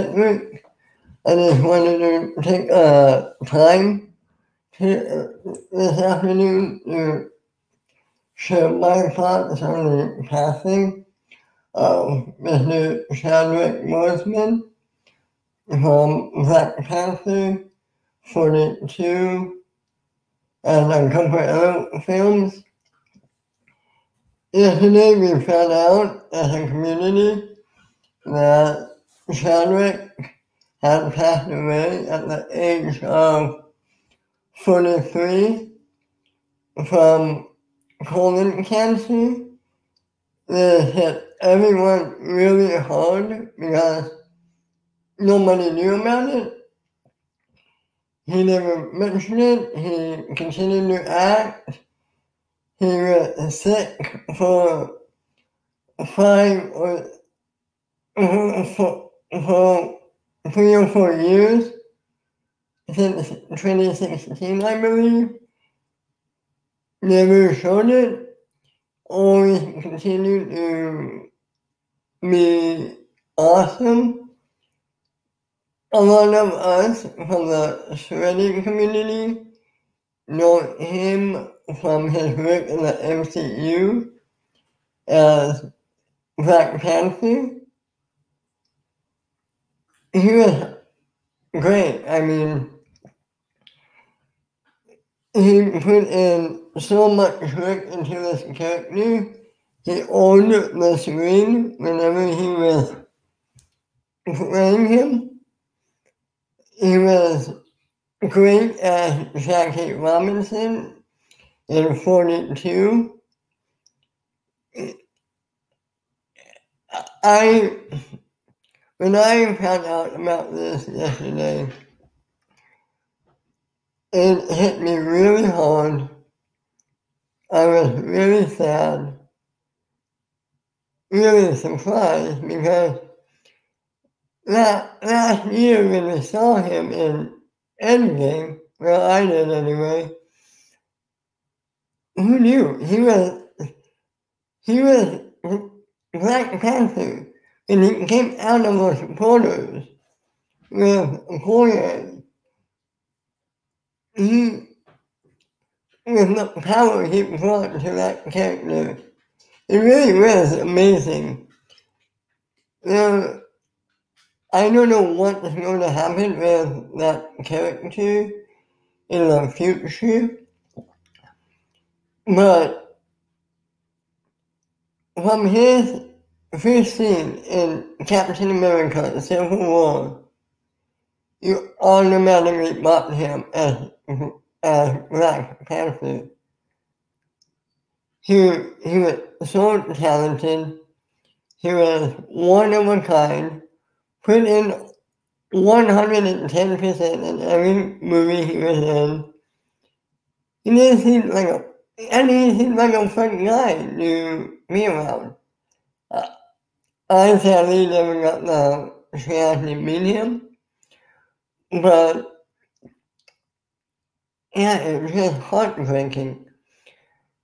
I just wanted to take uh, time to, uh, this afternoon to share my thoughts on the passing of Mr. Chadwick Boseman from Black Panther 42 and a couple other films. Yesterday we found out as a community that Chadwick had passed away at the age of 43 from colon cancer. This hit everyone really hard because nobody knew about it. He never mentioned it. He continued to act he was sick for five or for, for three or four years since 2016, I believe. Never showed it. Always continued to be awesome. A lot of us from the shredding community know him from his work in the MCU as Black Panther. He was great. I mean, he put in so much work into this character. He owned the screen whenever he was playing him. He was great as Jackie Robinson in 42. I, when I found out about this yesterday, it hit me really hard. I was really sad, really surprised because that last year when we saw him in Endgame, well, I did anyway, who knew? He was he was Black Panther, and he came out of those portals with Okoye. He with the power he brought to that character. It really was amazing. There, I don't know what is going to happen with that character in the future. But from his first scene in Captain America Civil War, you automatically bought him as, as Black Panther. He, he was so talented, he was one of a kind, put in 110% in every movie he was in. He didn't seem like a and he seems like a fun guy to be around. Uh, I sadly never got the chance to meet him, but yeah, it's just heartbreaking.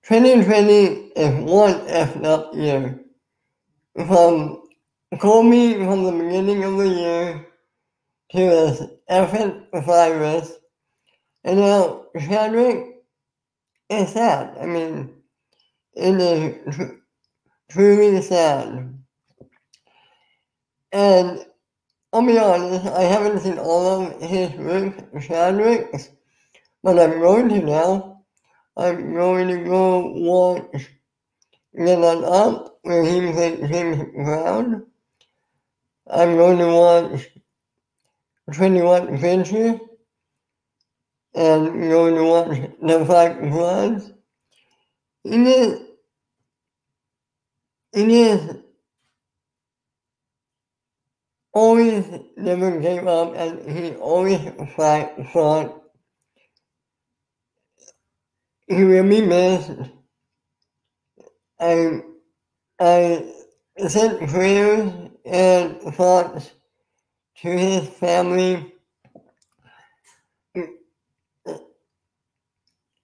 2020 is one effed up year. From COVID from the beginning of the year to this effing virus, and now Chadwick it's sad. I mean, it is tr- truly sad. And I'll be honest, I haven't seen all of his work, but I'm going to now. I'm going to go watch Get On Up, where he plays James Brown. I'm going to watch 21 Ventures and I'm going to watch the Fight Bloods. It is, it is always never gave up and he always fight, fought. He will be missed. I, I sent prayers and thoughts to his family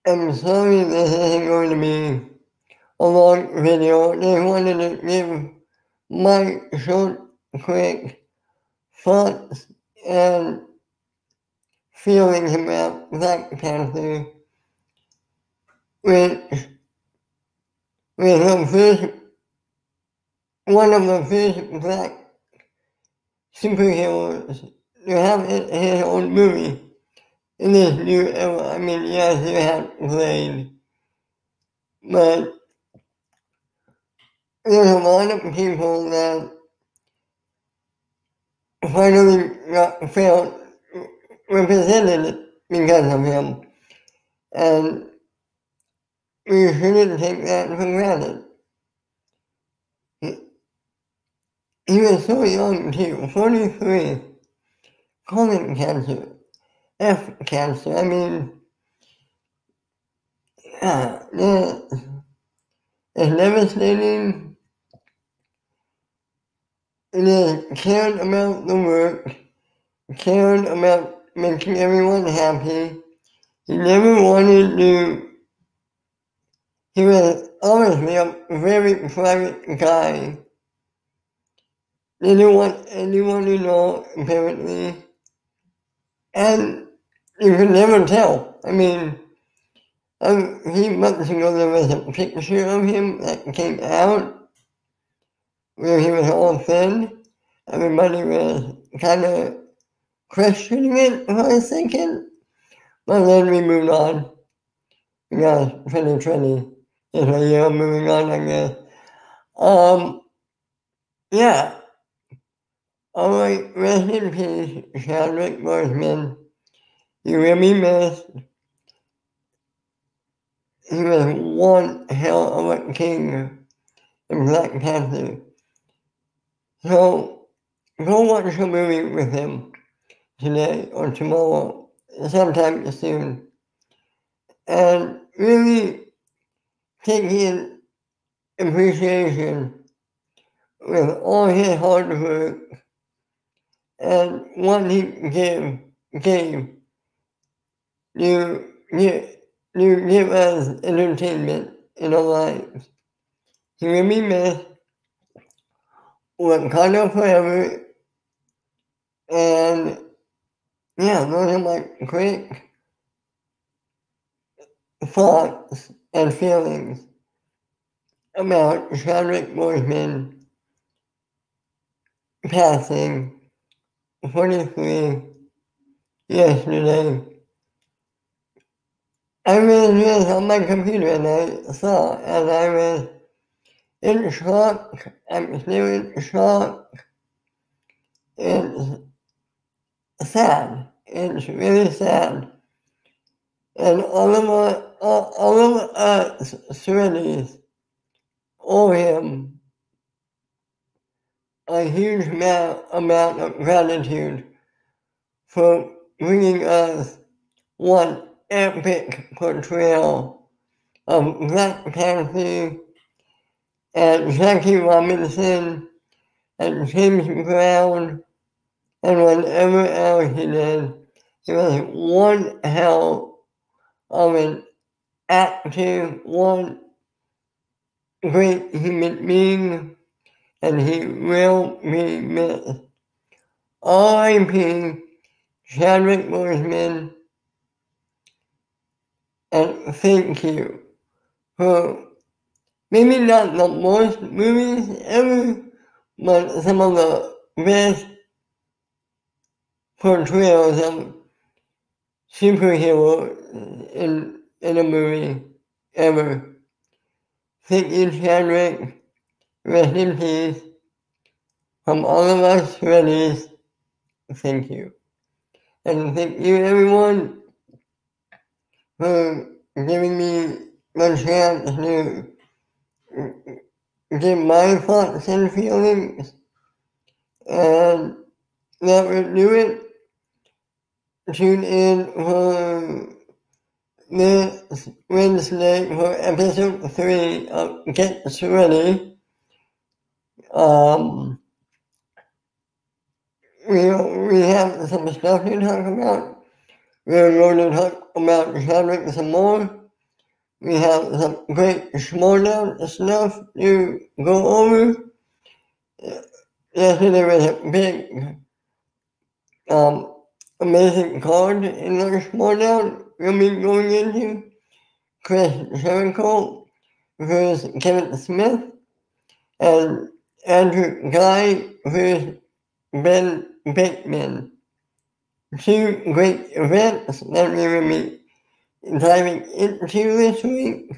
I'm sorry this isn't going to be a long video. They wanted to give my short, quick thoughts and feelings about Black Panther, which was the first, one of the first black superheroes to have his own movie in this new era. I mean, yes, you have played, but there's a lot of people that finally got felt represented because of him. And we shouldn't take that for granted. He, was so young too, 43, colon cancer, F cancer. I mean, yeah, it's devastating they cared about the work, cared about making everyone happy. He never wanted to, he was obviously a very private guy. Didn't want anyone to know, apparently. And you could never tell. I mean, a few months ago there was a picture of him that came out where he was all thin. Everybody was kind of questioning it for a second. But then we moved on. Because 2020 is a year moving on, I guess. Um, yeah. All right, rest in peace, Chadwick Boseman. You will be missed. He was one hell of a king in Black Panther. So go watch a movie with him today or tomorrow, sometime soon, and really take in appreciation with all his hard work and what he gave, gave to, to, give us entertainment in our lives. He will be missed Wakanda Forever, and yeah, those are my quick thoughts and feelings about Chadwick Boseman passing 43 yesterday. I was just on my computer and I saw as I was in shock. I'm in shock. It's sad. It's really sad. And all of our, all, all of us Sweaties owe him a huge amount, amount of gratitude for bringing us one epic portrayal of Black Panther and Jackie Robinson and James Brown and whatever else he did. He was one hell of an actor, one great human being, and he will be missed. R.I.P. Chadwick Boseman, and thank you for maybe not the most movies ever, but some of the best portrayals of superheroes in in a movie ever. Thank you, Chadwick. Rest in peace. From all of us Reddies, thank you. And thank you, everyone, for giving me the chance to give my thoughts and feelings, and that would do it. Tune in for this Wednesday for episode three of Get Ready. Um, we, we have some stuff to talk about. We're going to talk about Chadwick some more. We have some great Schmoedown stuff to go over. Yesterday was a big, um, amazing card in the Schmoedown we'll be going into. Chris Jericho versus Kevin Smith and Andrew Guy versus Ben Bigman. Two great events that we will be diving into this week.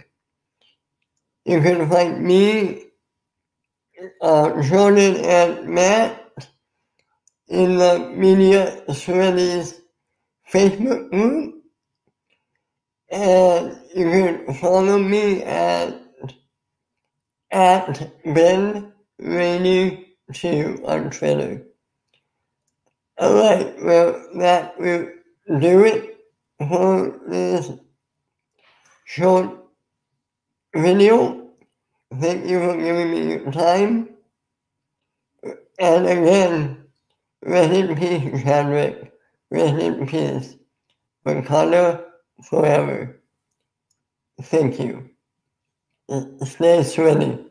You can find me, uh, Jordan, and Matt in the Media Sweaties Facebook group. And you can follow me at at Ben Rainy 2 on Twitter. Alright, well that will do it for this uh, short video. Thank you for giving me your time. And again, rest in peace, Chadwick. Rest in peace. Wakanda forever. Thank you. Uh, stay sweaty.